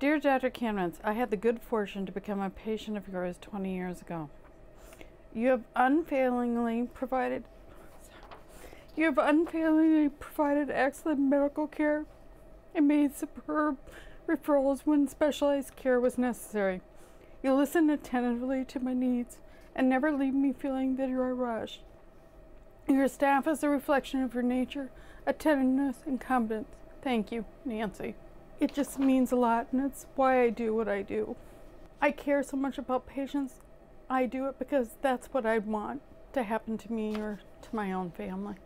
Dear Dr. Kamnetz, I had the good fortune to become a patient of yours 20 years ago. You have unfailingly provided you have unfailingly provided excellent medical care and made superb referrals when specialized care was necessary. You listen attentively to my needs and never leave me feeling that you are rushed. Your staff is a reflection of your nature, attentiveness, and competence. Thank you, Nancy. It just means a lot, and it's why I do what I do. I care so much about patients. I do it because that's what I want to happen to me or to my own family.